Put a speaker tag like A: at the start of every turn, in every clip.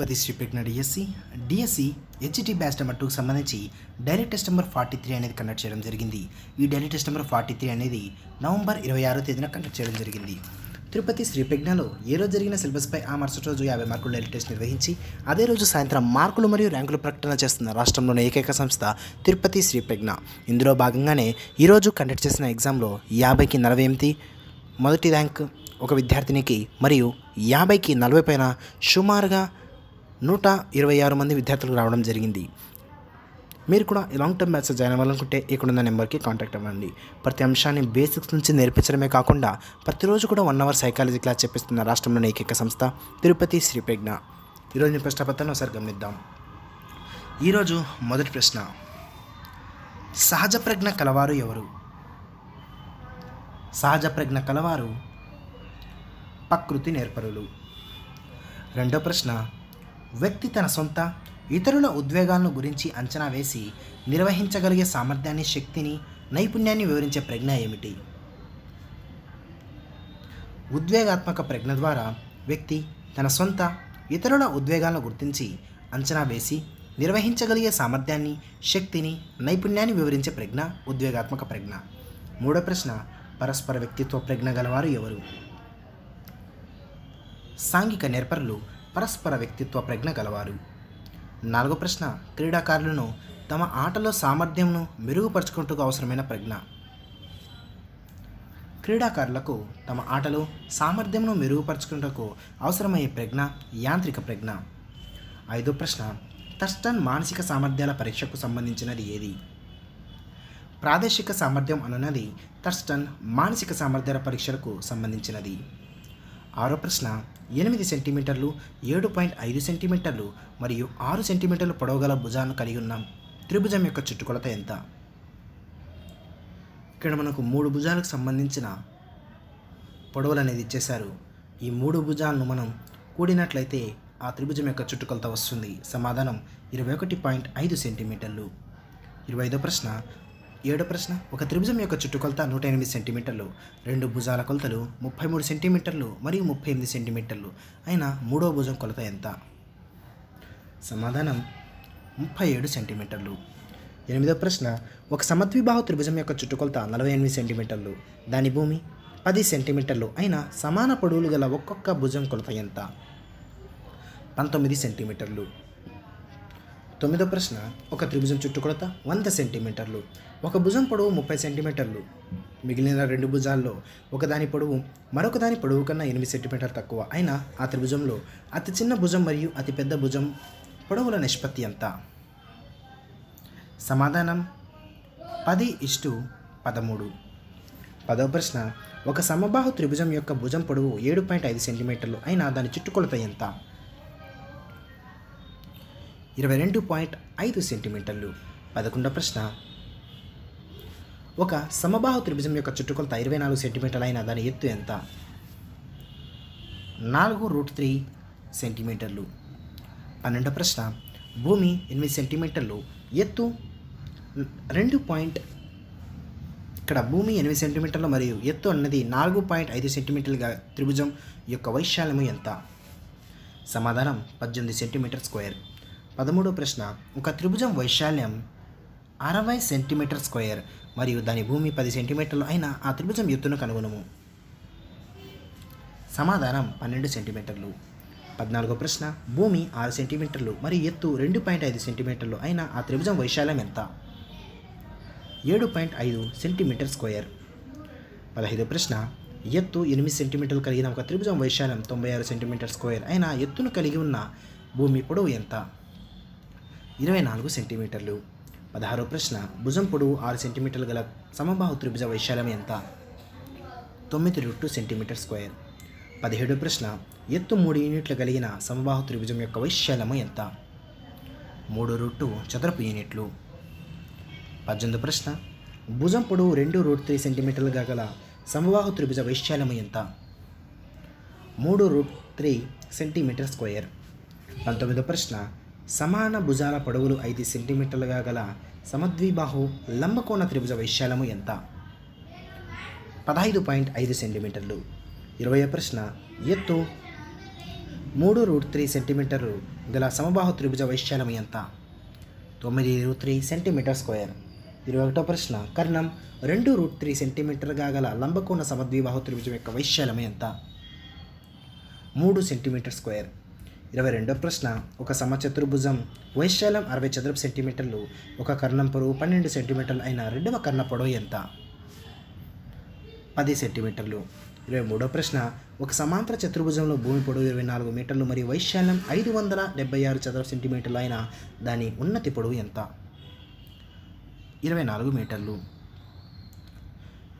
A: Tirupati Sri Pragna DSC DSC HT batch number టూకి సంబంధించి daily test number forty three అనేది conduct చేయడం జరిగింది. ఈ daily test number forty three అనేది నవంబర్ ఇరవై ఆరో తేదీన కండక్ట్ చేయడం జరిగింది. తిరుపతి శ్రీ ప్రజ్ఞలో ఏ రోజు జరిగిన సిలబస్పై ఆ మరుసటి రోజు యాభై మార్కులు డైలీ టెస్ట్ నిర్వహించి అదే రోజు సాయంత్రం మార్కులు మరియు ర్యాంకులు ప్రకటన చేస్తున్న రాష్ట్రంలోని ఏకైక సంస్థ తిరుపతి శ్రీ ప్రజ్ఞ ఇందులో భాగంగానే ఈరోజు కండక్ట్ చేసిన ఎగ్జామ్లో యాభైకి నలభై ఎనిమిది మొదటి ర్యాంక్ ఒక విద్యార్థినికి మరియు యాభైకి నలభై పైన సుమారుగా నూట ఇరవై ఆరు మంది విద్యార్థులు రావడం జరిగింది. మీరు కూడా లాంగ్ టర్మ్ మ్యాథ్స్ జాయిన్ అవ్వాలనుకుంటే ఇక్కడున్న నెంబర్కి కాంటాక్ట్ అవ్వండి. ప్రతి అంశాన్ని బేసిక్స్ నుంచి నేర్పించడమే కాకుండా ప్రతిరోజు కూడా వన్ అవర్ సైకాలజీ క్లాస్ చెప్పిస్తున్న రాష్ట్రంలోని ఏకైక సంస్థ తిరుపతి శ్రీ ప్రజ్ఞ. ఈరోజు మీ ప్రశ్నపత్రాన్ని ఒకసారి గమనిద్దాం. ఈరోజు మొదటి ప్రశ్న. సహజ ప్రజ్ఞ కలవారు ఎవరు? సహజ ప్రజ్ఞ కలవారు ప్రకృతి నేర్పరులు. రెండో ప్రశ్న. వ్యక్తి తన సొంత ఇతరుల ఉద్వేగాలను గురించి అంచనా వేసి నిర్వహించగలిగే సామర్థ్యాన్ని శక్తిని నైపుణ్యాన్ని వివరించే ప్రజ్ఞ ఏమిటి? ఉద్వేగాత్మక ప్రజ్ఞ ద్వారా వ్యక్తి తన సొంత ఇతరుల ఉద్వేగాలను గుర్తించి అంచనా వేసి నిర్వహించగలిగే సామర్థ్యాన్ని శక్తిని నైపుణ్యాన్ని వివరించే ప్రజ్ఞ ఉద్వేగాత్మక ప్రజ్ఞ. మూడో ప్రశ్న పరస్పర వ్యక్తిత్వ ప్రజ్ఞ గలవారు ఎవరు? సాంఘిక నేర్పరులు పరస్పర వ్యక్తిత్వ ప్రజ్ఞ గలవారు. నాలుగో ప్రశ్న క్రీడాకారులను తమ ఆటలో సామర్థ్యంను మెరుగుపరుచుకుంటూ అవసరమైన ప్రజ్ఞ. క్రీడాకారులకు తమ ఆటలో సామర్థ్యంను మెరుగుపరచుకుంటకు అవసరమయ్యే ప్రజ్ఞ యాంత్రిక ప్రజ్ఞ. ఐదో ప్రశ్న టస్టన్ మానసిక సామర్థ్యాల పరీక్షకు సంబంధించినది ఏది? ప్రాదేశిక సామర్థ్యం అనున్నది టస్టన్ మానసిక సామర్థ్యాల పరీక్షలకు సంబంధించినది. ఆరో ప్రశ్న ఎనిమిది సెంటీమీటర్లు ఏడు పాయింట్ ఐదు సెంటీమీటర్లు మరియు ఆరు సెంటీమీటర్లు పొడవుగల భుజాన్ని కలిగి ఉన్నాం త్రిభుజం యొక్క చుట్టుకొలత ఎంత? ఇక్కడ మనకు మూడు భుజాలకు సంబంధించిన పొడవులు అనేది ఇచ్చేశారు. ఈ మూడు భుజాలను మనం కూడినట్లయితే ఆ త్రిభుజం యొక్క చుట్టుకొలత వస్తుంది. సమాధానం ఇరవై ఒకటి పాయింట్ ఐదు సెంటీమీటర్లు. ఇరవై ఐదో ప్రశ్న ఏడో ప్రశ్న. ఒక త్రిభుజం యొక్క చుట్టుకొలత నూట ఎనిమిది సెంటీమీటర్లు రెండు భుజాల కొలతలు ముప్పై మూడు సెంటీమీటర్లు మరియు ముప్పై ఎనిమిది సెంటీమీటర్లు. అయిన మూడో భుజం కొలత ఎంత? సమాధానం ముప్పై ఏడు సెంటీమీటర్లు. ఎనిమిదో ప్రశ్న. ఒక సమద్విబాహు త్రిభుజం యొక్క చుట్టుకొలత నలభై ఎనిమిది సెంటీమీటర్లు. దాని భూమి పది సెంటీమీటర్లు. అయిన సమాన పొడవులు గల ఒక్కొక్క భుజం కొలత ఎంత? పంతొమ్మిది సెంటీమీటర్లు. తొమ్మిదో ప్రశ్న ఒక త్రిభుజం చుట్టుకొలత వంద సెంటీమీటర్లు ఒక భుజం పొడవు ముప్పై సెంటీమీటర్లు. మిగిలిన రెండు భుజాల్లో ఒకదాని పొడవు మరొక దాని పొడవు కన్నా ఎనిమిది సెంటీమీటర్ తక్కువ అయినా ఆ త్రిభుజంలో అతి చిన్న భుజం మరియు అతి పెద్ద భుజం పొడవుల నిష్పత్తి ఎంత? సమాధానం పది ఇష్టు పదమూడు. పదవ ప్రశ్న ఒక సమబాహు త్రిభుజం యొక్క భుజం పొడవు ఏడు పాయింట్ ఐదు సెంటీమీటర్లు అయినా దాని చుట్టుకొలత ఎంత? ఇరవై రెండు పాయింట్ ఐదు సెంటీమీటర్లు. పదకొండవ ప్రశ్న. ఒక సమబాహు త్రిభుజం యొక్క చుట్టుకొలత ఇరవై నాలుగు సెంటీమీటర్లు అయిన దాని ఎత్తు ఎంత? నాలుగు రూట్ త్రీ సెంటీమీటర్లు. పన్నెండవ ప్రశ్న. భూమి ఎనిమిది సెంటీమీటర్లు. ఎత్తు రెండు పాయింట్ ఇక్కడ భూమి ఎనిమిది సెంటీమీటర్లు మరియు ఎత్తు అన్నది నాలుగు పాయింట్ ఐదు సెంటీమీటర్లుగా త్రిభుజం యొక్క వైశాల్యము ఎంత? సమాధానం పద్దెనిమిది సెంటీమీటర్ స్క్వేర్. పదమూడో ప్రశ్న ఒక త్రిభుజం వైశాల్యం అరవై సెంటీమీటర్ స్క్వేర్ మరియు దాని భూమి పది సెంటీమీటర్లు అయిన ఆ త్రిభుజం ఎత్తును కనుగొనము. సమాధానం పన్నెండు సెంటీమీటర్లు. పద్నాలుగో ప్రశ్న భూమి ఆరు సెంటీమీటర్లు మరియు ఎత్తు రెండు పాయింట్ ఐదు సెంటీమీటర్లు అయిన ఆ త్రిభుజం వైశాల్యం ఎంత? ఏడు పాయింట్ ఐదు సెంటీమీటర్ స్క్వేర్. పదహైదో ప్రశ్న ఎత్తు ఎనిమిది సెంటీమీటర్లు కలిగిన ఒక త్రిభుజం వైశాల్యం తొంభై ఆరు సెంటీమీటర్ స్క్వేర్ అయిన ఎత్తును కలిగి ఉన్న భూమి పొడవు ఎంత? ఇరవై నాలుగు సెంటీమీటర్లు. పదహారో ప్రశ్న భుజం పొడవు ఆరు సెంటీమీటర్లు గల సమబాహు త్రిభుజ వైశాల్యం ఎంత? తొమ్మిది రూట్ సెంటీమీటర్ స్క్వేర్. పదిహేడో ప్రశ్న ఎత్తు మూడు యూనిట్లు కలిగిన సమబాహు త్రిభుజం యొక్క వైశాల్యము ఎంత? మూడు రూటు చదరపు యూనిట్లు. పద్దెనిమిది ప్రశ్న భుజం పొడవు రెండు రూట్ త్రీ సెంటీమీటర్లుగా గల సమబాహు త్రిభుజ వైశాల్యము ఎంత? మూడు రూట్ త్రీ సెంటీమీటర్ స్క్వేర్. పంతొమ్మిదో ప్రశ్న సమాన భుజాల పొడవులు ఐదు సెంటీమీటర్లుగా గల సమద్విబాహు లంబకోణ త్రిభుజ వైశాల్యము ఎంత? పదహైదు పాయింట్ ఐదు సెంటీమీటర్లు. ఇరవై ప్రశ్న ఎత్తు మూడు రూట్ త్రీ సెంటీమీటర్లు గల సమబాహు త్రిభుజ వైశాల్యం ఎంత? తొమ్మిది రూట్ త్రీ సెంటీమీటర్ స్క్వేర్. ఇరవై ఒకటో ప్రశ్న కర్ణం రెండు రూట్ త్రీ సెంటీమీటర్గా గల లంబకోణ సమద్విబాహు త్రిభుజం యొక్క వైశాల్యం ఎంత? మూడు సెంటీమీటర్ స్క్వేర్. ఇరవై రెండో ప్రశ్న. ఒక సమచతుర్భుజం వైశాల్యం అరవై చదరపు సెంటీమీటర్లు ఒక కర్ణం పొడవు పన్నెండు సెంటీమీటర్లు అయిన రెండవ కర్ణ పొడవు ఎంత? పది సెంటీమీటర్లు. ఇరవై మూడో ప్రశ్న. ఒక సమాంతర చతుర్భుజంలో భూమి పొడవు ఇరవై నాలుగు మీటర్లు మరియు వైశాల్యం ఐదు వందల డెబ్బై ఆరు చదరపు సెంటీమీటర్లు అయిన దాని ఉన్నతి పొడవు ఎంత? ఇరవై నాలుగు మీటర్లు.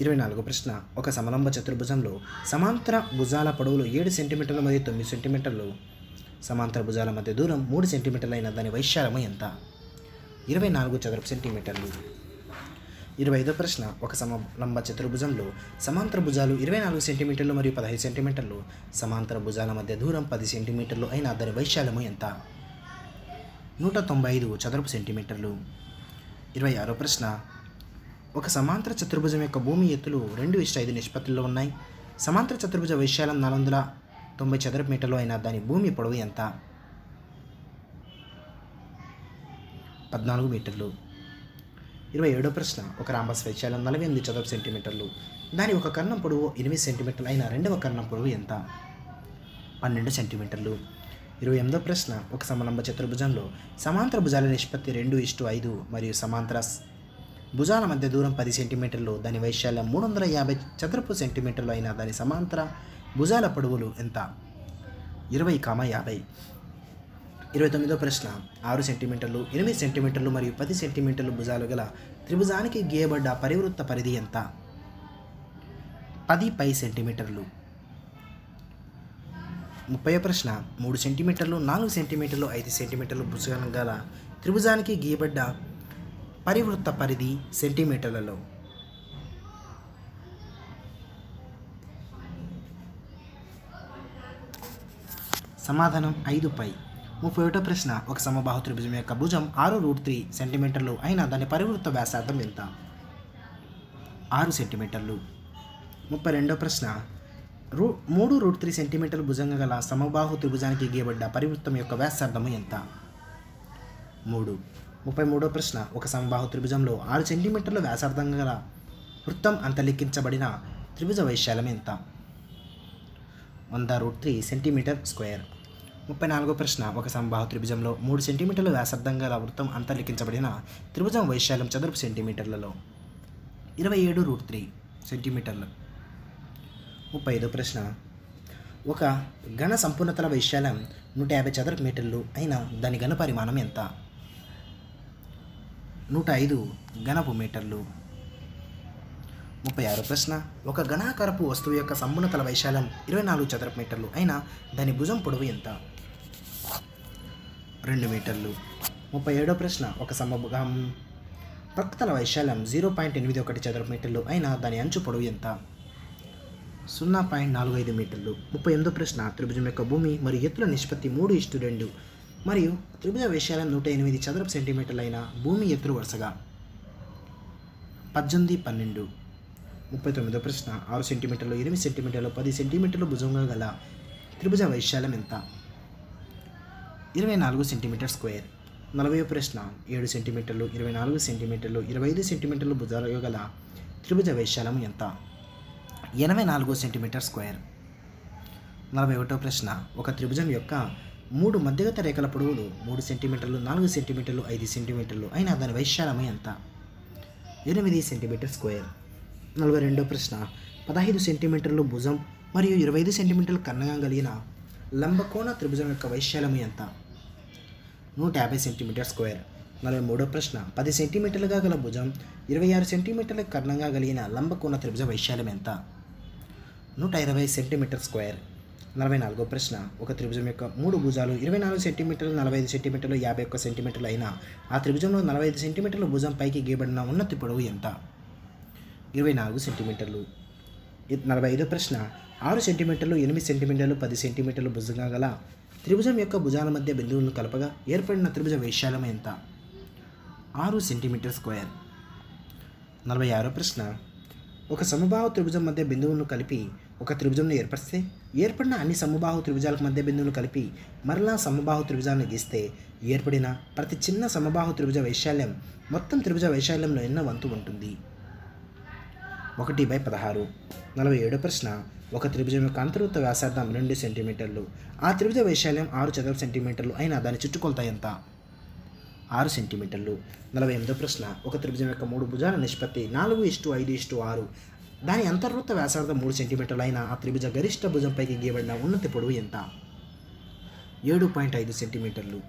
A: ఇరవై నాలుగు ప్రశ్న. ఒక సమలంబ చతుర్భుజంలో సమాంతర భుజాల పొడవులు ఏడు సెంటీమీటర్లు మరియు తొమ్మిది సెంటీమీటర్లు. సమాంతర భుజాల మధ్య దూరం మూడు సెంటీమీటర్లు అయిన దాని వైశాల్యము ఎంత? ఇరవై నాలుగు చదరపు సెంటీమీటర్లు. ఇరవై ఐదో ప్రశ్న ఒక సమలంబ చతుర్భుజంలో సమాంతర భుజాలు ఇరవై నాలుగు సెంటీమీటర్లు మరియు పదహైదు సెంటీమీటర్లు. సమాంతర భుజాల మధ్య దూరం పది సెంటీమీటర్లు అయిన దాని వైశాల్యము ఎంత? నూట తొంభై ఐదు చదరపు సెంటీమీటర్లు. ఇరవై ఆరో ప్రశ్న ఒక సమాంతర చతుర్భుజం యొక్క భూమి ఎత్తులు రెండు ఇష్ట ఐదు నిష్పత్తుల్లో ఉన్నాయి. సమాంతర చతుర్భుజ వైశాల్యం నాలుగు వందల తొంభై చదరపు మీటర్లు అయిన దాని భూమి పొడవు ఎంత? పద్నాలుగు మీటర్లు. ఇరవై ఏడో ప్రశ్న. ఒక రాంబస్ వైశాల్యం నలభై ఎనిమిది చదరపు సెంటీమీటర్లు. దాని ఒక కర్ణం పొడవు ఎనిమిది సెంటీమీటర్లు అయిన రెండవ కర్ణం పొడవు ఎంత? పన్నెండు సెంటీమీటర్లు. ఇరవై ఎనిమిదో ప్రశ్న. ఒక సమలంబ చతుర్భుజంలో సమాంతర భుజాల నిష్పత్తి రెండు ఇష్టు ఐదు మరియు సమాంతర భుజాల మధ్య దూరం పది సెంటీమీటర్లు. దాని వైశాల్యం మూడు వందల యాభై చదరపు సెంటీమీటర్లు అయిన దాని సమాంతర భుజాల పొడవులు ఎంత? ఇరవై కామ యాభై. ఇరవై తొమ్మిదో ప్రశ్న. ఆరు సెంటీమీటర్లు ఎనిమిది సెంటీమీటర్లు మరియు పది సెంటీమీటర్లు భుజాలు గల త్రిభుజానికి గీయబడ్డ పరివృత్త పరిధి ఎంత? పది పై సెంటీమీటర్లు. ముప్పై ప్రశ్న. మూడు సెంటీమీటర్లు నాలుగు సెంటీమీటర్లు ఐదు సెంటీమీటర్లు భుజం గల త్రిభుజానికి గీయబడ్డ పరివృత్త పరిధి సెంటీమీటర్లలో. సమాధానం ఐదు పై. ముప్పై ఒకటో ప్రశ్న ఒక సమబాహు త్రిభుజం యొక్క భుజం ఆరు రూట్ త్రీ సెంటీమీటర్లు అయినా దాని పరివృత్త వ్యాసార్థం ఎంత? ఆరు సెంటీమీటర్లు. ముప్పై రెండో ప్రశ్న రూ మూడు రూట్ త్రీ సెంటీమీటర్లు భుజంగా గల సమబాహు త్రిభుజానికి గీయబడ్డ పరివృత్తం యొక్క వ్యాసార్థము ఎంత? మూడు. ముప్పై మూడో ప్రశ్న ఒక సమబాహు త్రిభుజంలో ఆరు సెంటీమీటర్ల వ్యాసార్థం గల వృత్తం అంతలిఖించబడిన త్రిభుజ వైశాల్యం ఎంత? వంద రూట్ త్రీ సెంటీమీటర్ స్క్వేర్. ముప్పై నాలుగో ప్రశ్న ఒక సంబాహు త్రిభుజంలో మూడు సెంటీమీటర్ల వ్యాసార్థం గల వృత్తం అంతర్లిఖించబడిన త్రిభుజం వైశాల్యం చదరపు సెంటీమీటర్లలో. ఇరవై ఏడు రూట్ త్రీ సెంటీమీటర్లు. ముప్పై ఐదో ప్రశ్న ఒక ఘన సంపూర్ణతల వైశాల్యం నూట యాభై చదరపు మీటర్లు అయిన దాని ఘన పరిమాణం ఎంత? నూట ఐదు ఘనపు మీటర్లు. ముప్పై ఆరు ప్రశ్న ఒక ఘనాకారపు వస్తువు యొక్క సంపూర్ణతల వైశాల్యం ఇరవై నాలుగు చదరపు మీటర్లు అయినా దాని భుజం పొడవు ఎంత? రెండు మీటర్లు. ముప్పై ఏడో ప్రశ్న ఒక సమభుగం. ప్రక్తల వైశాల్యం జీరో పాయింట్ ఎనిమిది ఒకటి చదరపు మీటర్లు అయినా దాని అంచు పొడవు ఎంత? సున్నా పాయింట్ నాలుగు ఐదు మీటర్లు. ముప్పై ఎనిమిదో ప్రశ్న త్రిభుజం యొక్క భూమి మరియు ఎత్తుల నిష్పత్తి మూడు ఇష్టు రెండు. మరియు త్రిభుజ వైశాల్యం నూట ఎనిమిది చదరపు సెంటీమీటర్లైన భూమి ఎత్తులు వరుసగా. పద్దెనిమిది పన్నెండు. ముప్పై తొమ్మిదో ప్రశ్న ఆరు సెంటీమీటర్లు ఎనిమిది సెంటీమీటర్లు పది సెంటీమీటర్లు భుజంగా గల త్రిభుజ వైశాల్యం ఎంత? ఇరవై నాలుగు సెంటీమీటర్ స్క్వేర్. నలభై ప్రశ్న ఏడు సెంటీమీటర్లు ఇరవై నాలుగు సెంటీమీటర్లు ఇరవై ఐదు సెంటీమీటర్లు భుజాలు గల త్రిభుజ వైశాల్యం ఎంత? ఎనభై నాలుగు సెంటీమీటర్ స్క్వేర్. నలభై ఒకటో ప్రశ్న ఒక త్రిభుజం యొక్క మూడు మధ్యగత రేఖల పొడవులు మూడు సెంటీమీటర్లు నాలుగు సెంటీమీటర్లు ఐదు సెంటీమీటర్లు అయినా దాని వైశాల్యం ఎంత? ఎనిమిది సెంటీమీటర్ స్క్వేర్. నలభై రెండో ప్రశ్న. పదహైదు సెంటీమీటర్లు భుజం మరియు ఇరవై ఐదు సెంటీమీటర్లు కన్నగా కలిగిన లంబకోణ త్రిభుజం యొక్క వైశాల్యం ఎంత? నూట యాభై సెంటీమీటర్ స్క్వేర్. నలభై మూడో ప్రశ్న. పది సెంటీమీటర్లుగా గల భుజం ఇరవై ఆరు సెంటీమీటర్ల కర్ణంగా కలిగిన లంబకోణ త్రిభుజ వైశాల్యం ఎంత? నూట ఇరవై సెంటీమీటర్ స్క్వేర్. నలభై నాలుగో ప్రశ్న. ఒక త్రిభుజం యొక్క మూడు భుజాలు ఇరవై నాలుగు సెంటీమీటర్లు నలభై ఐదు సెంటీమీటర్లు యాభై ఒక్క సెంటీమీటర్లు అయినా ఆ త్రిభుజంలో నలభై ఐదు సెంటీమీటర్ల భుజం పైకి గీయబడిన ఉన్నతి పొడవు ఎంత? ఇరవై నాలుగు సెంటీమీటర్లు. నలభై ఐదో ప్రశ్న ఆరు సెంటీమీటర్లు ఎనిమిది సెంటీమీటర్లు పది సెంటీమీటర్లు భుజంగా గల త్రిభుజం యొక్క భుజాల మధ్య బిందువులను కలపగా ఏర్పడిన త్రిభుజ వైశాల్యం ఎంత? ఆరు సెంటీమీటర్ స్క్వేర్. నలభై ఆరో ప్రశ్న ఒక సమబాహు త్రిభుజం మధ్య బిందువులను కలిపి ఒక త్రిభుజంను ఏర్పరిస్తే ఏర్పడిన అన్ని సమబాహు త్రిభుజాలకు మధ్య బిందువులు కలిపి మరలా సమబాహు త్రిభుజాలను గీస్తే ఏర్పడిన ప్రతి చిన్న సమబాహు త్రిభుజ వైశాల్యం మొత్తం త్రిభుజ వైశాల్యంలో ఎన్న వంతు ఉంటుంది? ఒకటి బై పదహారు. నలభై ఏడో ప్రశ్న ఒక త్రిభుజం యొక్క అంతర్వృత్త వ్యాసార్థం రెండు సెంటీమీటర్లు. ఆ త్రిభుజ వైశాల్యం ఆరు చదరపు సెంటీమీటర్లు అయినా దాని చుట్టుకొలత ఎంత? ఆరు సెంటీమీటర్లు. నలభై ఎనిమిదో ప్రశ్న ఒక త్రిభుజం యొక్క మూడు భుజాల నిష్పత్తి నాలుగు ఇష్టు ఐదు ఇష్టు ఆరు. దాని అంతర్వృత్త వ్యాసార్థం మూడు సెంటీమీటర్లు అయిన ఆ త్రిభుజ గరిష్ట భుజంపైకి గీయబడిన ఉన్నతి పొడవు ఎంత? ఏడు పాయింట్ ఐదు సెంటీమీటర్లు.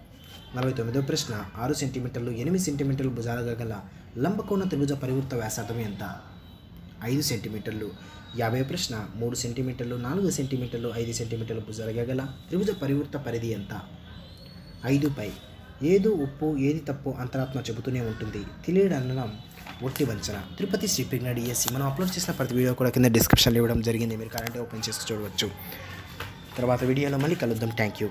A: నలభై తొమ్మిదో ప్రశ్న ఆరు సెంటీమీటర్లు ఎనిమిది సెంటీమీటర్లు భుజాలుగా గల లంబకోణ త్రిభుజ పరివృత్త వ్యాసార్థం ఎంత? ఐదు సెంటీమీటర్లు. యాభై ప్రశ్న మూడు సెంటీమీటర్లు నాలుగు సెంటీమీటర్లు ఐదు సెంటీమీటర్లు భుజాలుగా గల త్రిభుజ పరివృత్త పరిధి ఎంత? ఐదు పై. ఏదో ఉప్పు ఏది తప్పు అంతరాత్మ చెబుతూనే ఉంటుంది. తెలియడం ఒట్టి వంచన. తిరుపతి శ్రీ పిగ్న డిఎస్సి మనం అప్లోడ్ చేసిన ప్రతి వీడియో కూడా కింద డిస్క్రిప్షన్లో ఇవ్వడం జరిగింది. మీరు కరెంట్ ఓపెన్ చేసి చూడవచ్చు. తర్వాత వీడియోలో మళ్ళీ కలుద్దాం. Thank you